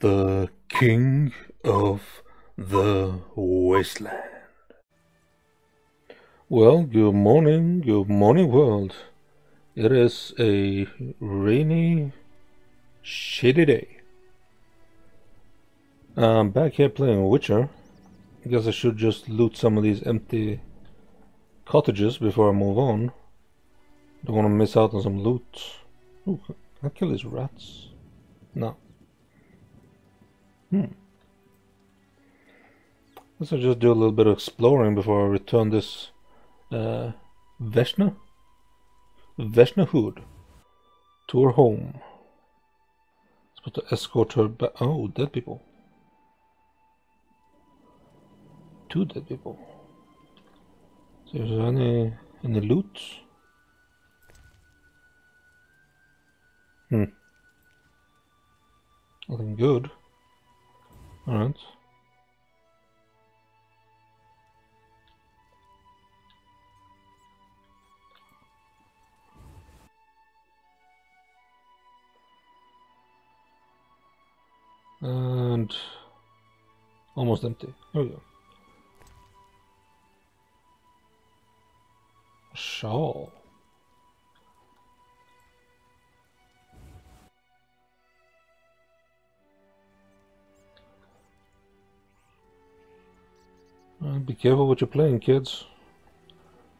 the king of the wasteland. Well, good morning, good morning, world. It is a rainy, shady day. I'm back here playing Witcher. I guess I should just loot some of these empty cottages before I move on. Don't want to miss out on some loot. Ooh, can I kill these rats? No. Hmm. Let's just do a little bit of exploring before I return this uh, Veshna? Veshna Hood to her home. Supposed to escort her back. Oh, dead people. Two dead people. So is there any, any loot? Hmm. Nothing good. And almost empty. There we go. Shawl. Be careful what you're playing, kids.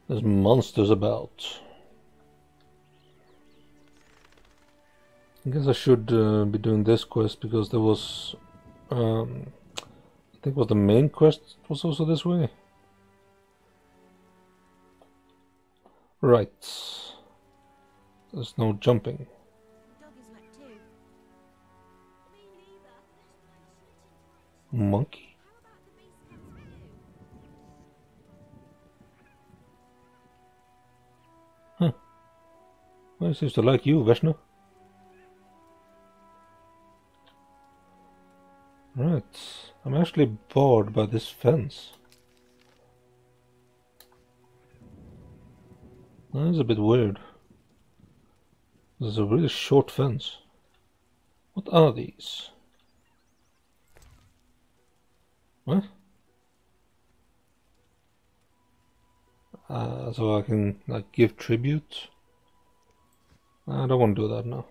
There's monsters about. I guess I should uh, be doing this quest because there was, um, I think was the main quest was also this way. Right. There's no jumping. Monkey. Well, he seems to like you, Vishnu. Right. I'm actually bored by this fence. That is a bit weird. This is a really short fence. What are these? What? Uh, so I can like give tribute? I don't want to do that now.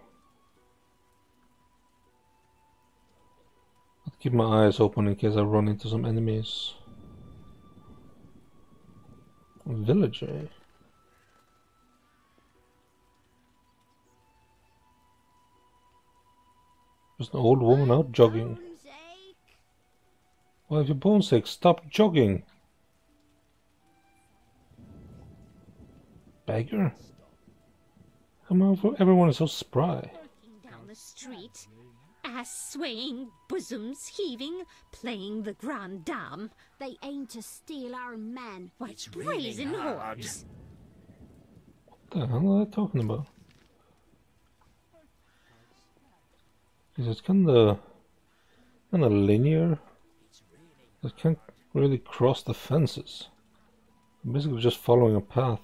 I'll keep my eyes open in case I run into some enemies. Villager. Eh? There's an old woman out jogging. Well, if your bone's ache, stop jogging. Beggar? Come on, everyone is so spry. Down the street, ass swaying, bosoms heaving, playing the grand dame. They aim to steal our men. Why, it's brazen hordes. What the hell are they talking about? Because it's kind of kind of linear. It can't really cross the fences. I'm basically just following a path.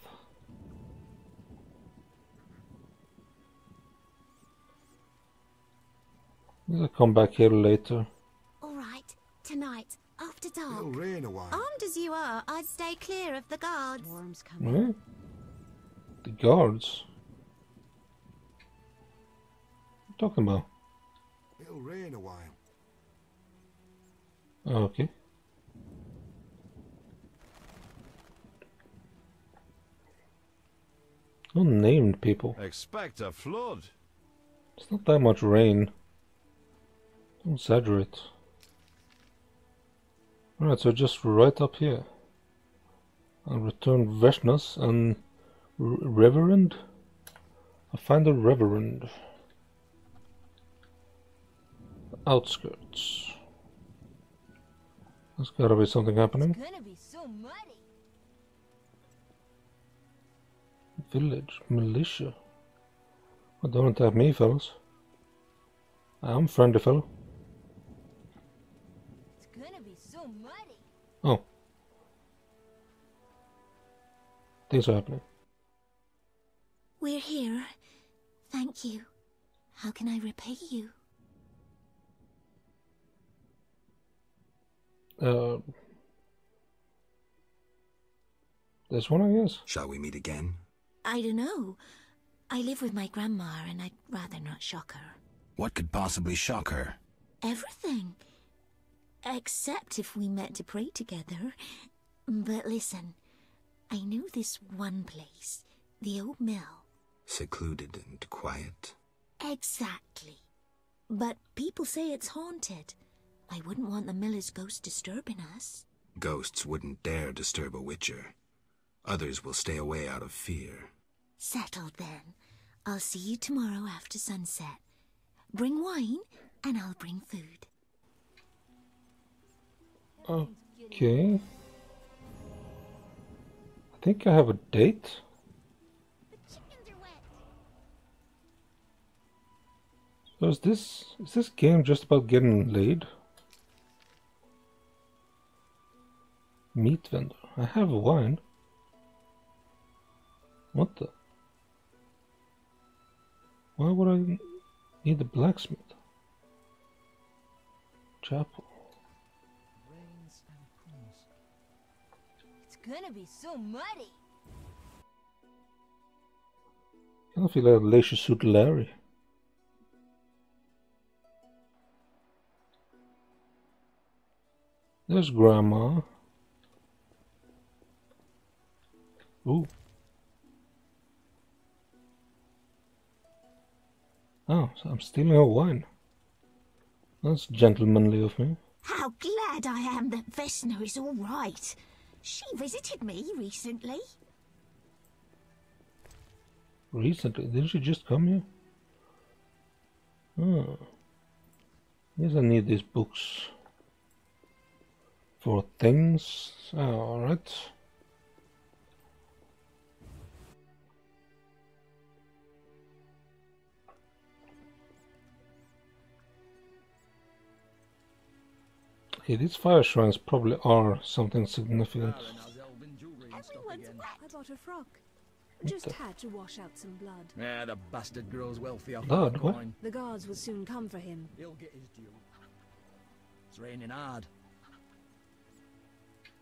I'll come back here later. All right, tonight, after dark. It'll rain a while. Armed as you are, I'd stay clear of the guards. Storm's coming. Right? The guards? What are you talking about? It'll rain a while. Okay. Unnamed people. Expect a flood. It's not that much rain. Exaggerate. Alright, so just right up here. I'll return Veshnas and R Reverend. I'll find a Reverend. Outskirts. There's gotta be something happening. be so. Village militia. Well, don't attack me, fellas. I'm friendly fellow. Oh. Things are happening. We're here. Thank you. How can I repay you? Uh, this one, I guess. Shall we meet again? I don't know. I live with my grandma and I'd rather not shock her. What could possibly shock her? Everything. Except if we met to pray together. But listen, I know this one place, the old mill. Secluded and quiet. Exactly. But people say it's haunted. I wouldn't want the miller's ghost disturbing us. Ghosts wouldn't dare disturb a witcher. Others will stay away out of fear. Settled then. I'll see you tomorrow after sunset. Bring wine, and I'll bring food. Okay. I think I have a date. So is this is this game just about getting laid? Meat vendor. I have wine. What the? Why would I need the blacksmith? Chapel. It's gonna be so muddy. I don't feel like Leisure Suit Larry. There's Grandma. Ooh. Oh, so I'm stealing her wine. That's gentlemanly of me. How glad I am that Vesna is all right. She visited me recently. Recently, didn't she just come here? Hmm. Oh. Guess I need these books. For things. Ah, Alright. Okay, these fire shrines probably are something significant. I bought a frock. Just had to wash out some blood. Yeah, the bastard grows wealthy off Blood, that what? coin. The guards will soon come for him. He'll get his due. It's raining hard.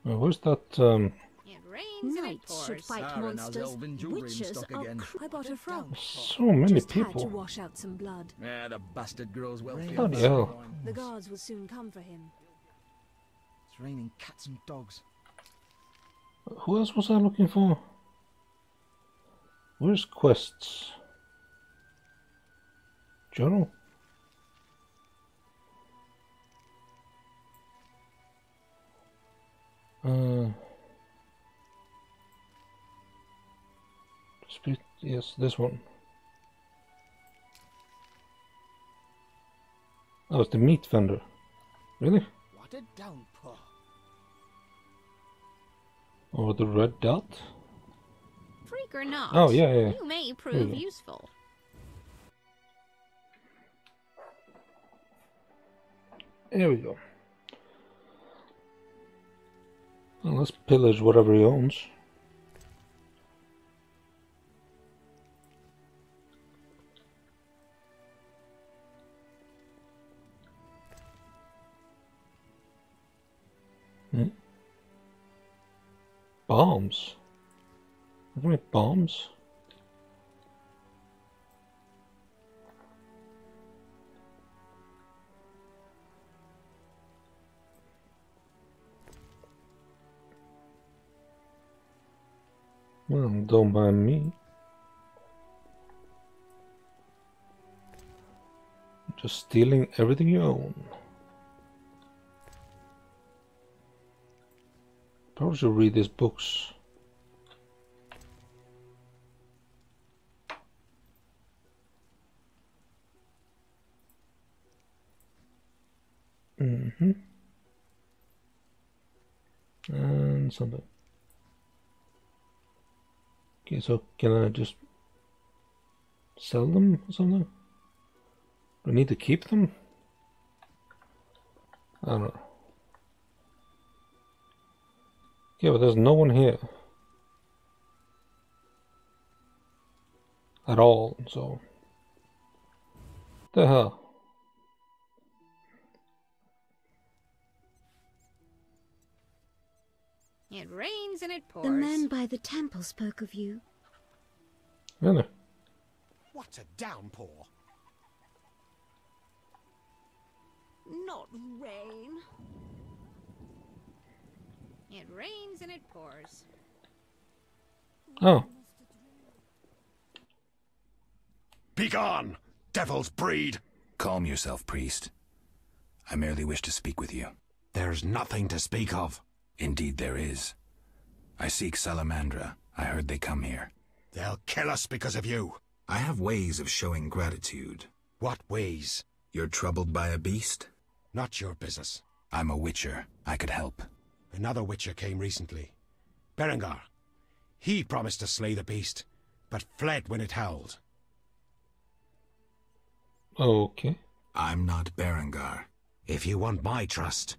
Uh, where's that? Um, It rains Knights should fight Sarah monsters. Elvin jewelry in Witches stock are again. cr- I bought a frock. so many Just had to people. wash out some blood. Yeah, the bastard grows wealthy Bloody off that hell. The guards will soon come for him. It's raining cats and dogs. Who else was I looking for? Where's quests? Journal? Uh, yes, this one. Oh, it's the meat vendor. Really? What a. Or the red dot? Freak or not. Oh, yeah, yeah. You may prove go. useful. There we go. Well, let's pillage whatever he owns. Bombs? How many bombs? Well, don't mind me. Just stealing everything you own. Probably should read these books. Mm-hmm. And something. Okay, so can I just sell them or something? Do I need to keep them? I don't know. Okay, but there's no one here. At all, so. The hell? It rains and it pours. The man by the temple spoke of you. Really? What a downpour! Not rain. It rains and it pours. Oh. Begone, devil's breed! Calm yourself, priest. I merely wish to speak with you. There's nothing to speak of. Indeed there is. I seek Salamandra. I heard they come here. They'll kill us because of you. I have ways of showing gratitude. What ways? You're troubled by a beast? Not your business. I'm a witcher. I could help. Another witcher came recently. Berengar. He promised to slay the beast, but fled when it howled. Okay. I'm not Berengar. If you want my trust,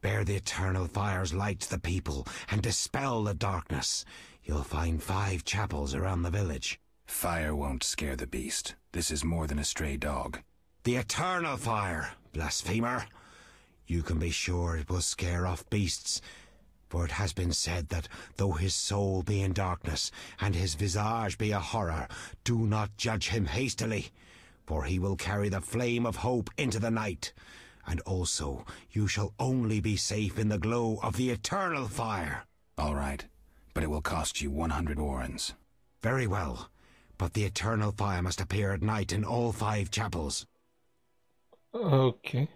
bear the eternal fire's light to the people and dispel the darkness. You'll find five chapels around the village. Fire won't scare the beast. This is more than a stray dog. The eternal fire, blasphemer. You can be sure it will scare off beasts, for it has been said that though his soul be in darkness and his visage be a horror, do not judge him hastily, for he will carry the flame of hope into the night. And also, you shall only be safe in the glow of the eternal fire. All right, but it will cost you 100 orens. Very well, but the eternal fire must appear at night in all five chapels. Okay.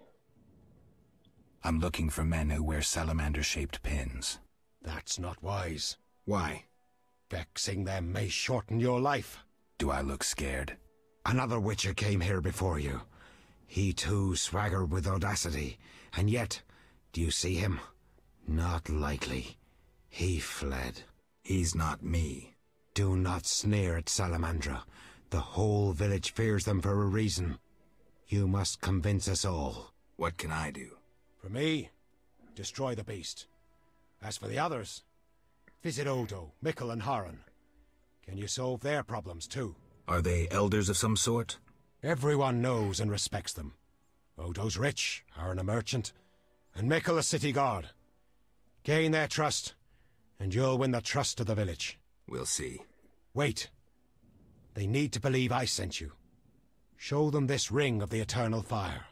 I'm looking for men who wear salamander-shaped pins. That's not wise. Why? Vexing them may shorten your life. Do I look scared? Another witcher came here before you. He too swaggered with audacity, and yet, do you see him? Not likely. He fled. He's not me. Do not sneer at Salamandra. The whole village fears them for a reason. You must convince us all. What can I do? For me, destroy the beast. As for the others, visit Odo, Mikkel, and Haren. Can you solve their problems too? Are they elders of some sort? Everyone knows and respects them. Odo's rich, Haren a merchant, and Mikkel a city guard. Gain their trust, and you'll win the trust of the village. We'll see. Wait. They need to believe I sent you. Show them this ring of the eternal fire.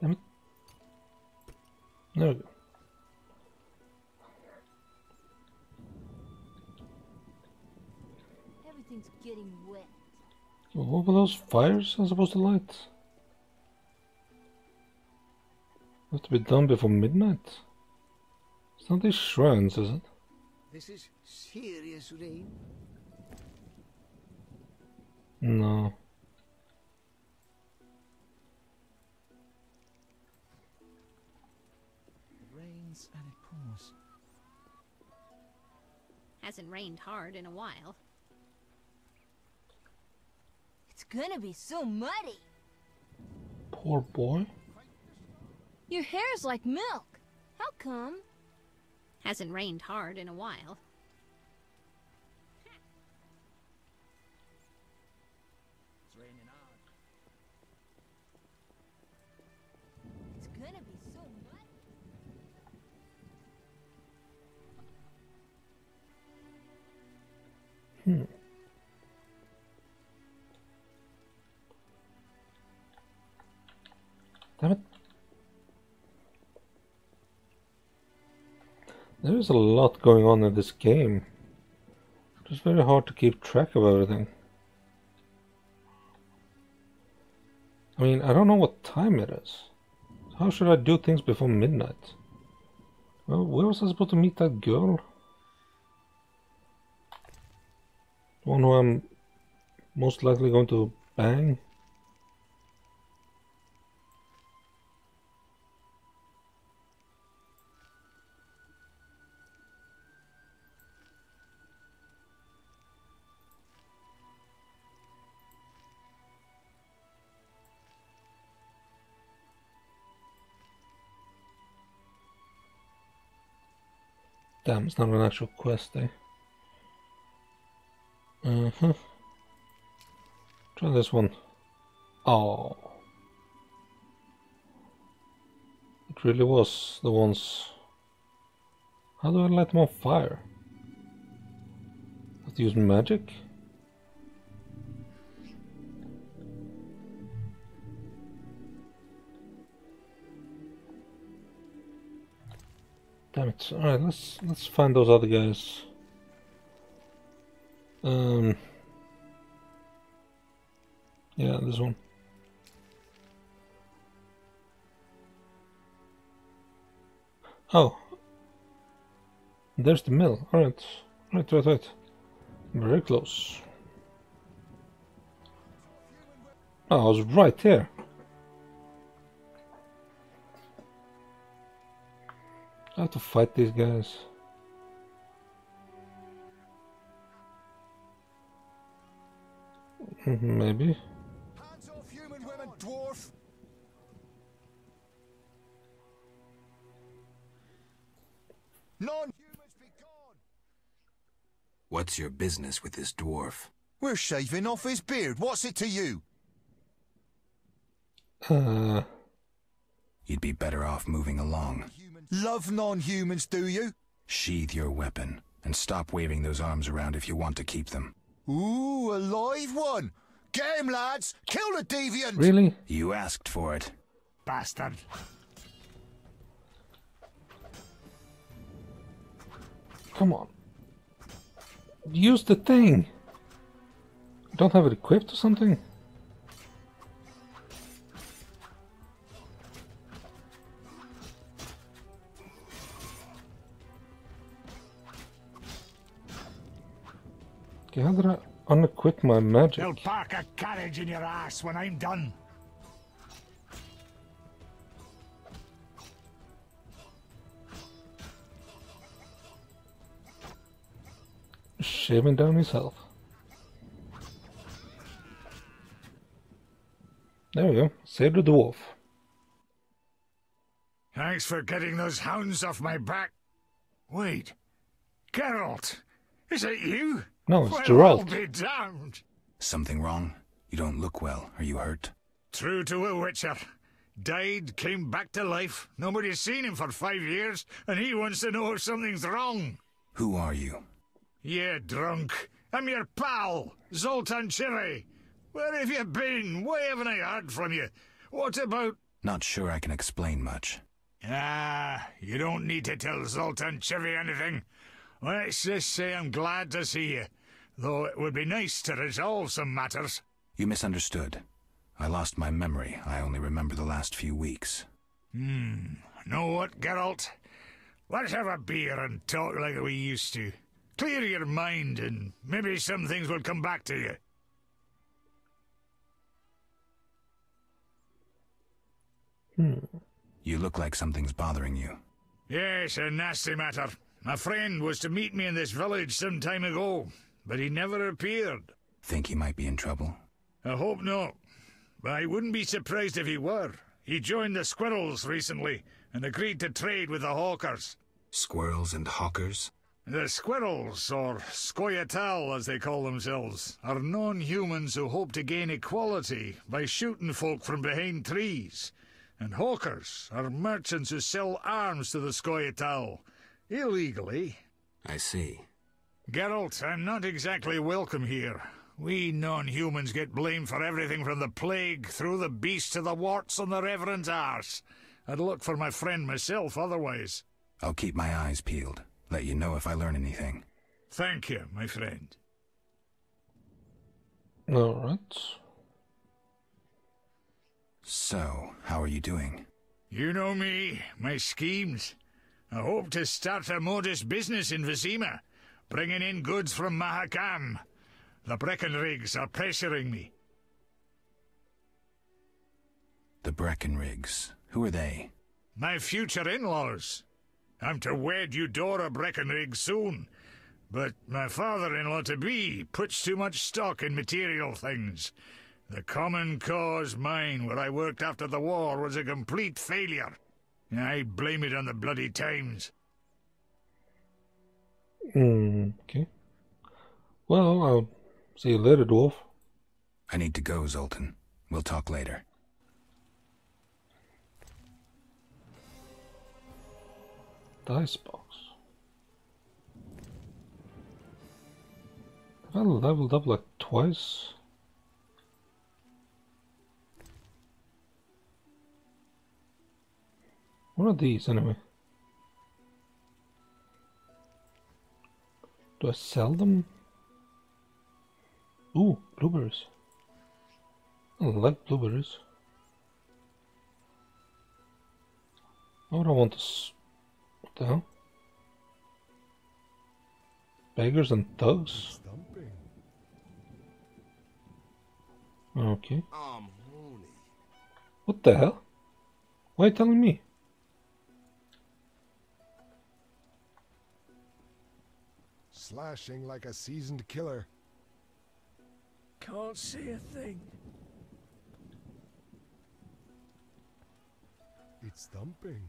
Damn it. There we go. Everything's getting wet. What were those fires I'm supposed to light? Have to be done before midnight. It's not these shrines, is it? This is serious rain. No. It rains and it pours. Hasn't rained hard in a while. It's gonna be so muddy. Poor boy. Your hair's like milk. How come? Hasn't rained hard in a while. There is a lot going on in this game. It's very hard to keep track of everything. I mean, I don't know what time it is. How should I do things before midnight? Well, where was I supposed to meet that girl? The one who I'm most likely going to bang? Damn, it's not an actual quest, eh? Uh-huh. Try this one. Oh. It really was the ones... How do I light them on fire? Have to use magic? Damn it. Alright, let's let's find those other guys. Um Yeah, this one. Oh. There's the mill. Alright. Right, right, right. Very close. Oh, I was right here. I have to fight these guys. Maybe. Hands off human women, dwarf! Non-humans be gone! What's your business with this dwarf? We're shaving off his beard. What's it to you? Uh, You'd be better off moving along. Love non-humans, do you? Sheathe your weapon and stop waving those arms around if you want to keep them. Ooh, a live one! Get him, lads! Kill the deviant! really? You asked for it. Bastard! Come on. Use the thing. Don't have it equipped or something? Unequip my magic? You'll park a carriage in your ass when I'm done. Shaving down his health. There we go. Save the dwarf. Thanks for getting those hounds off my back. Wait, Geralt, is it you? No, it's well, Geralt. I'll be damned. Something wrong? You don't look well. Are you hurt? True to a witcher. Died, came back to life. Nobody's seen him for five years, and he wants to know if something's wrong. Who are you? Yeah, drunk. I'm your pal, Zoltan Chivay. Where have you been? Why haven't I heard from you? What about... Not sure I can explain much. Ah, you don't need to tell Zoltan Chivay anything. Let's just say I'm glad to see you, though it would be nice to resolve some matters. You misunderstood. I lost my memory. I only remember the last few weeks. Hmm. Know what, Geralt? Let's have a beer and talk like we used to. Clear your mind, and maybe some things will come back to you. You look like something's bothering you. Yes, a nasty matter. My friend was to meet me in this village some time ago, but he never appeared. Think he might be in trouble? I hope not. But I wouldn't be surprised if he were. He joined the Squirrels recently and agreed to trade with the Hawkers. Squirrels and hawkers? The Squirrels, or Scoia'tael as they call themselves, are non-humans who hope to gain equality by shooting folk from behind trees. And Hawkers are merchants who sell arms to the Scoia'tael, illegally. I see. Geralt, I'm not exactly welcome here. We non-humans get blamed for everything from the plague through the beast to the warts on the Reverend's arse. I'd look for my friend myself otherwise. I'll keep my eyes peeled. Let you know if I learn anything. Thank you, my friend. Alright. So, how are you doing? You know me, my schemes. I hope to start a modest business in Vizima, bringing in goods from Mahakam. The Breckenrigs are pressuring me. The Breckenrigs. Who are they? My future in-laws. I'm to wed Eudora Breckenrig soon, but my father-in-law-to-be puts too much stock in material things. The common cause mine, where I worked after the war, was a complete failure. I blame it on the bloody times. Mm, okay. Well, I'll see you later, dwarf. I need to go, Zoltan. We'll talk later. Dice box. Have I leveled up like twice? What are these anyway? Do I sell them? Ooh, blueberries. I like blueberries. Oh, Why would I want this? What the hell? Beggars and thugs? Okay. What the hell? Why are you telling me? Slashing like a seasoned killer. Can't see a thing. It's thumping.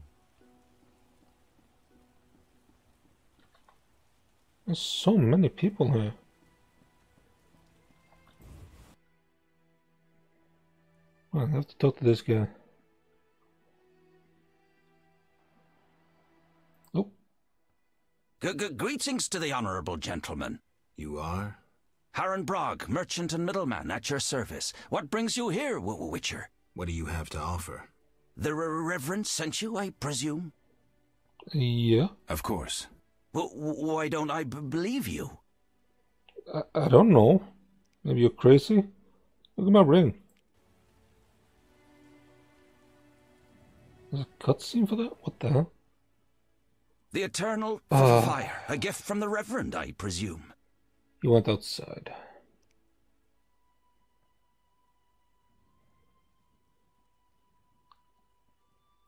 There's so many people here. Well, I have to talk to this guy. G -g Greetings to the honourable gentleman. You are? Haren Brogg, merchant and middleman, at your service. What brings you here, w Witcher? What do you have to offer? The Re Reverend sent you, I presume? Yeah. Of course. W why don't I believe you? I, I don't know. Maybe you're crazy? Look at my ring. There's a cutscene for that? What the hell? The eternal Ah. fire. A gift from the Reverend, I presume. You went outside.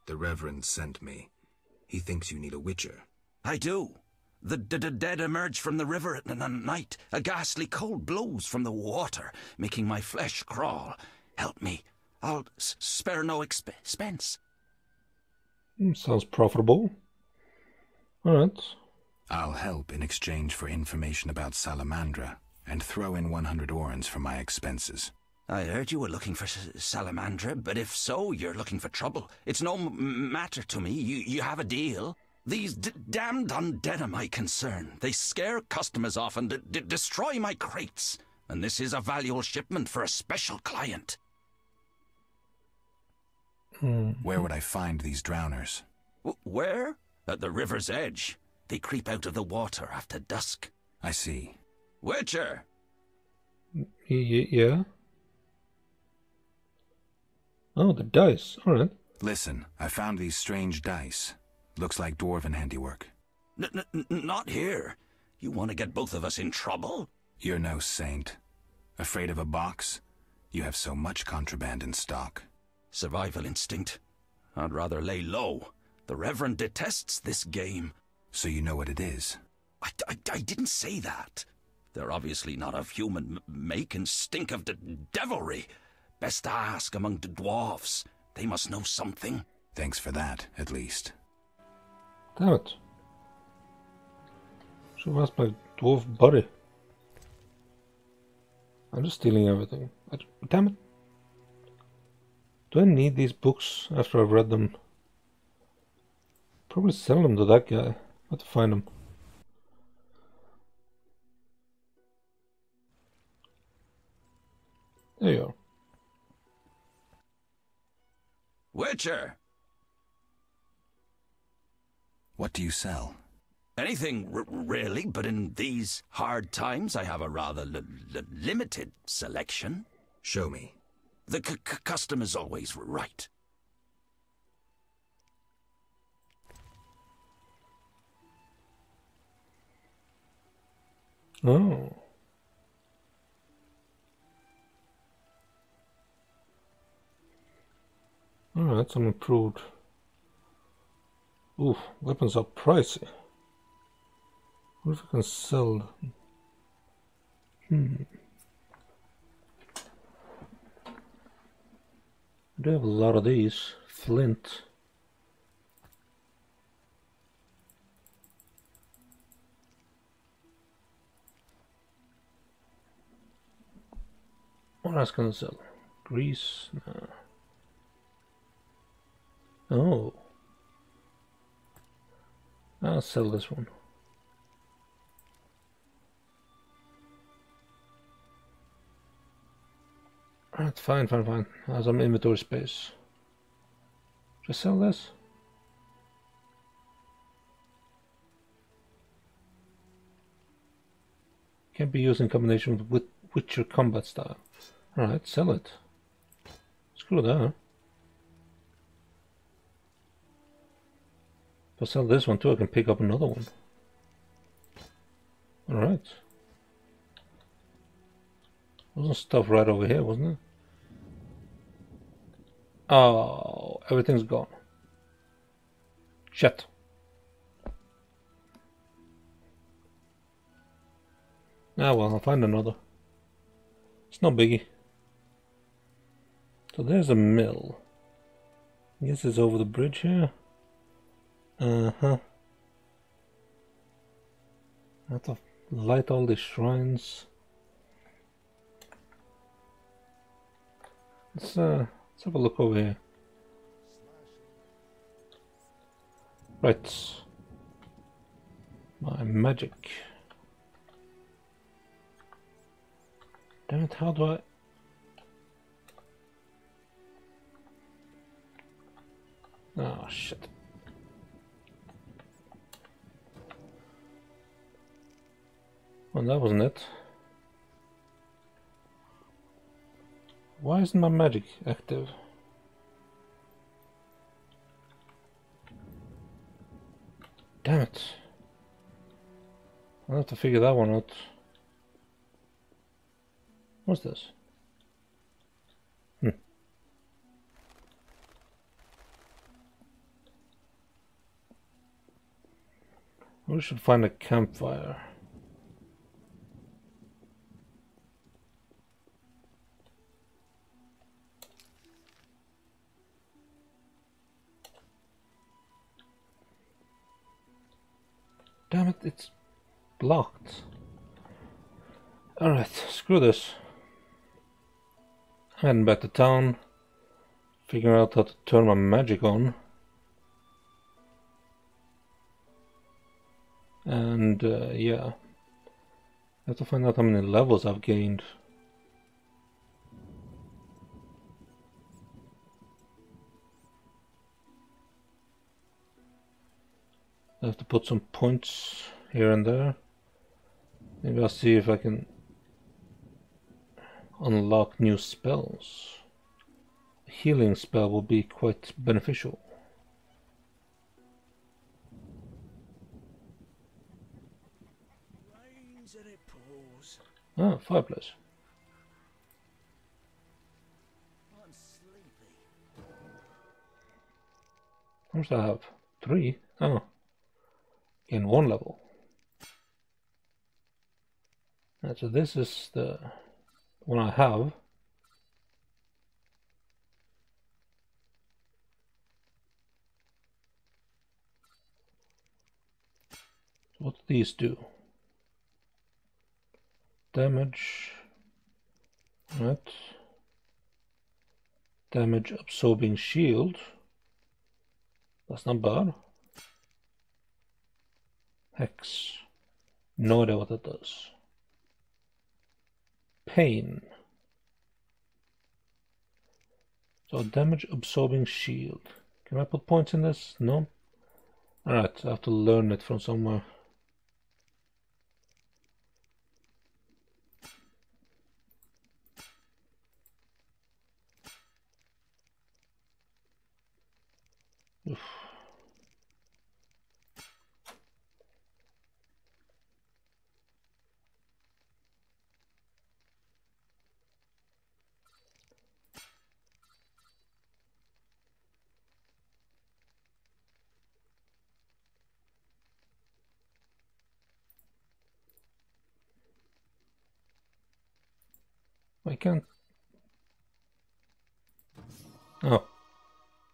The Reverend sent me. He thinks you need a witcher. I do. The d -d dead emerge from the river at n- night. A ghastly cold blows from the water, making my flesh crawl. Help me. I'll s- spare no exp expense. Hmm, sounds profitable. Alright. I'll help in exchange for information about Salamandra, and throw in 100 orens for my expenses. I heard you were looking for S Salamandra, but if so, you're looking for trouble. It's no m matter to me. You, you have a deal. These d damned undead are my concern. They scare customers off and d destroy my crates. And this is a valuable shipment for a special client. Hmm. Where would I find these drowners? W where? At the river's edge. They creep out of the water after dusk. I see. Witcher! Y y yeah? Oh, the dice. Alright. Listen, I found these strange dice. Looks like dwarven handiwork. N n not here. You want to get both of us in trouble? You're no saint. Afraid of a box? You have so much contraband in stock. Survival instinct. I'd rather lay low. The Reverend detests this game. So you know what it is? I, I, I didn't say that. They're obviously not of human make and stink of d- devilry. Best ask among the dwarfs. They must know something. Thanks for that, at least. Damn it. Should have asked my dwarf buddy. I'm just stealing everything. I, damn it. Do I need these books after I've read them? Probably sell them to that guy. I have to find them. There you are. Witcher! What do you sell? Anything, r- really, but in these hard times I have a rather l- l- limited selection. Show me. The c- c- customer's always right. Oh. Alright, some improved. Ooh, weapons are pricey. What if I can sell? Hmm. I do have a lot of these. Flint. What else can I sell? Grease? No. Oh. I'll sell this one. Alright, fine, fine, fine. I have some inventory space. Just sell this. Can't be used in combination with Witcher combat style. Alright, sell it. Screw that. If I sell this one too, I can pick up another one. Alright. Wasn't stuff right over here, wasn't it? Oh, everything's gone. Shit. Ah well, I'll find another. It's no biggie. So there's a mill. I guess it's over the bridge here. Uh-huh. I have to light all these shrines. Let's, uh, let's have a look over here. Right. My magic. Damn it, how do I... Oh, shit. Well, that wasn't it. Why isn't my magic active? Damn it. I'll have to figure that one out. What's this? We should find a campfire. Damn it, it's blocked. Alright, screw this. Heading back to town. Figuring out how to turn my magic on. And uh, yeah. I have to find out how many levels I've gained. I have to put some points here and there. Maybe I'll see if I can unlock new spells. A healing spell will be quite beneficial. Ah, fireplace. How much do I have? Three? Oh in one level. So this is the one I have. what do these do? Damage, right? Damage absorbing shield. That's not bad. Hex. No idea what that does. Pain. So damage absorbing shield. Can I put points in this? No? Alright, I have to learn it from somewhere. I can't. Oh,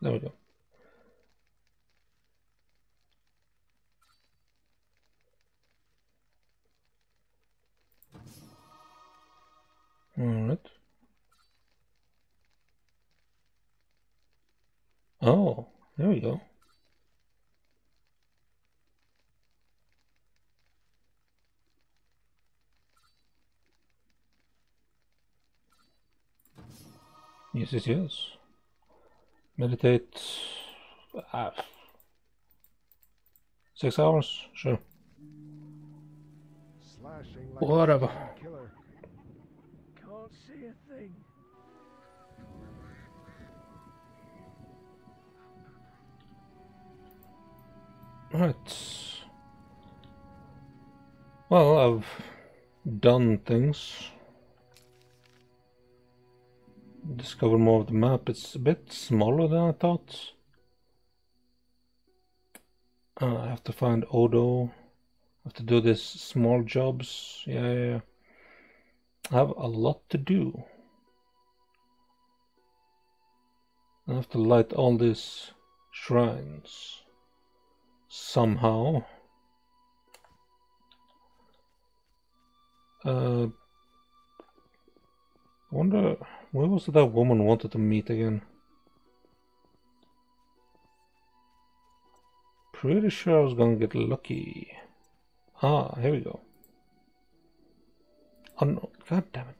there we go. Alright. Oh, there we go. Yes, yes, yes. Meditate. Ah. Six hours? Sure. Whatever. Right. Well, I've done things. Discover more of the map. It's a bit smaller than I thought. Uh, I have to find Odo. I have to do these small jobs. Yeah, yeah, yeah. I have a lot to do. I have to light all these shrines somehow. Uh, I wonder where was that woman wanted to meet again? Pretty sure I was gonna get lucky. Ah, here we go. Oh no, god damn it.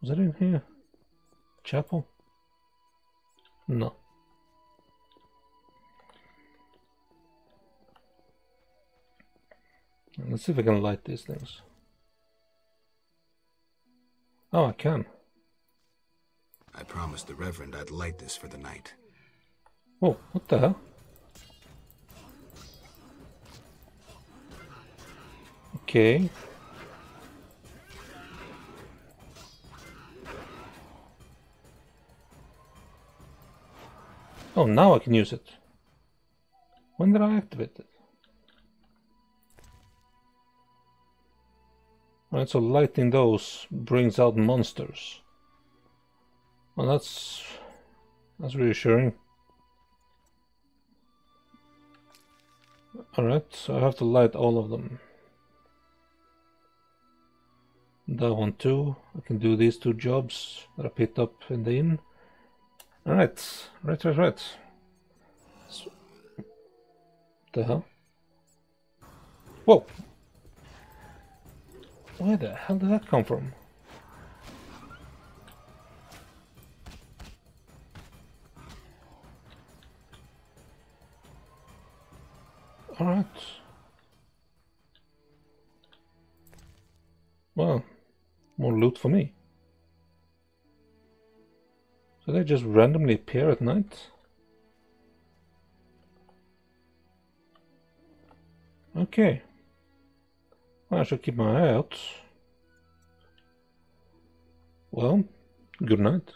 Was it in here? Chapel? No. Let's see if I can light these things. Oh, I can. I promised the Reverend I'd light this for the night. Oh, what the hell? Okay. Oh, now I can use it. When did I activate it? Alright, so lighting those brings out monsters. Well, that's that's reassuring. Alright, so I have to light all of them. That one too. I can do these two jobs that I picked up in the inn. Alright, right, right, right. So, the hell? Whoa! Where the hell did that come from? Alright. Well, more loot for me. So they just randomly appear at night? Okay. Well, I should keep my eye out. Well, good night.